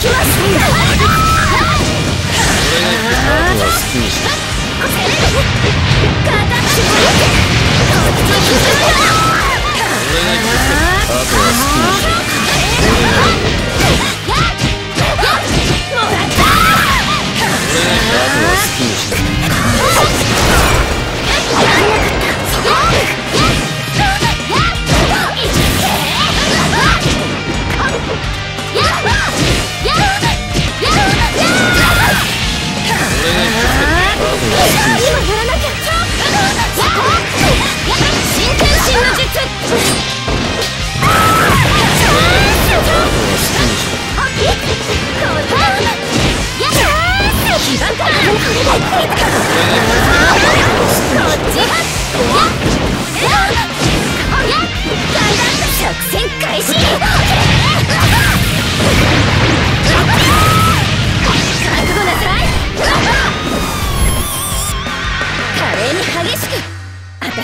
きますし。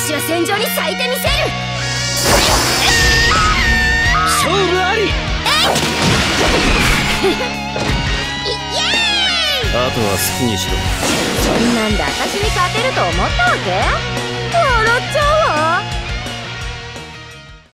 私は戦場に咲いてみせる勝負あり。えいあとは好きにしろ。そんなんで私に勝てると思ったわけ？